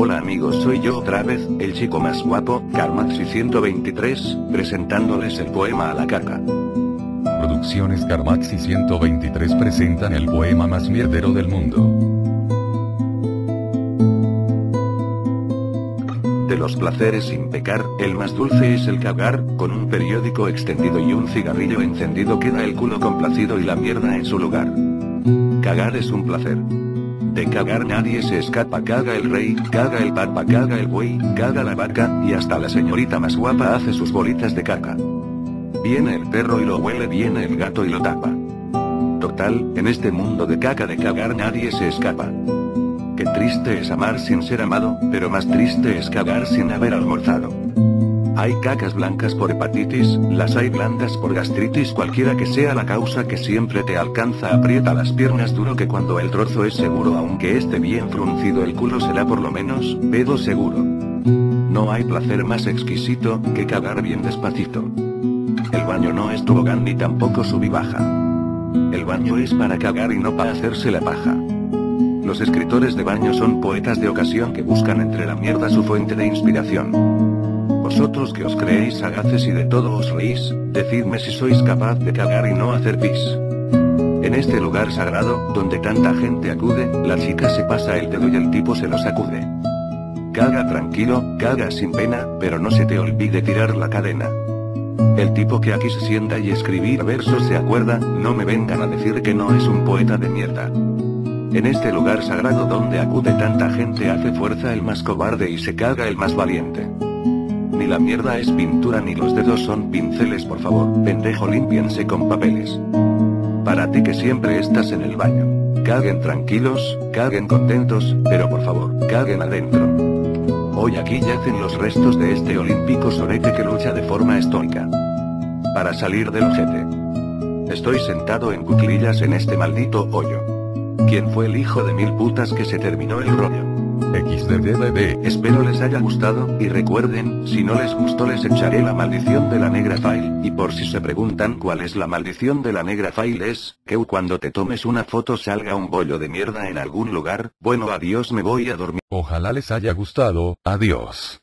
Hola amigos, soy yo otra vez, el chico más guapo, Carmaxi 123, presentándoles el poema a la caca. Producciones Carmaxi 123 presentan el poema más mierdero del mundo. De los placeres sin pecar, el más dulce es el cagar, con un periódico extendido y un cigarrillo encendido queda el culo complacido y la mierda en su lugar. Cagar es un placer. De cagar nadie se escapa, caga el rey, caga el papa, caga el buey, caga la vaca, y hasta la señorita más guapa hace sus bolitas de caca. Viene el perro y lo huele, viene el gato y lo tapa. Total, en este mundo de caca de cagar nadie se escapa. Qué triste es amar sin ser amado, pero más triste es cagar sin haber almorzado. Hay cacas blancas por hepatitis, las hay blandas por gastritis, cualquiera que sea la causa que siempre te alcanza, aprieta las piernas duro que cuando el trozo es seguro, aunque esté bien fruncido el culo será por lo menos, pedo seguro. No hay placer más exquisito que cagar bien despacito. El baño no es tobogán ni tampoco sub y baja. El baño es para cagar y no para hacerse la paja. Los escritores de baño son poetas de ocasión que buscan entre la mierda su fuente de inspiración. Vosotros que os creéis sagaces y de todo os reís, decidme si sois capaz de cagar y no hacer pis. En este lugar sagrado, donde tanta gente acude, la chica se pasa el dedo y el tipo se lo sacude. Caga tranquilo, caga sin pena, pero no se te olvide tirar la cadena. El tipo que aquí se sienta y escribir versos se acuerda, no me vengan a decir que no es un poeta de mierda. En este lugar sagrado donde acude tanta gente hace fuerza el más cobarde y se caga el más valiente. Ni la mierda es pintura ni los dedos son pinceles, por favor, pendejo, límpiense con papeles. Para ti que siempre estás en el baño. Caguen tranquilos, caguen contentos, pero por favor, caguen adentro. Hoy aquí yacen los restos de este olímpico sorete que lucha de forma estoica. Para salir del ojete. Estoy sentado en cuclillas en este maldito hoyo. ¿Quién fue el hijo de mil putas que se terminó el rollo? XDDDD. Espero les haya gustado, y recuerden, si no les gustó les echaré la maldición de la negra file, y por si se preguntan cuál es la maldición de la negra file es, que cuando te tomes una foto salga un bollo de mierda en algún lugar, bueno adiós me voy a dormir. Ojalá les haya gustado, adiós.